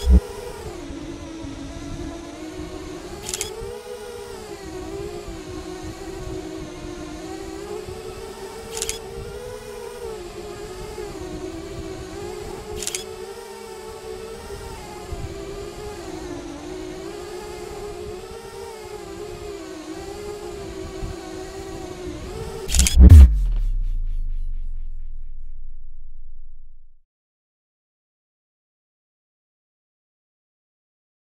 you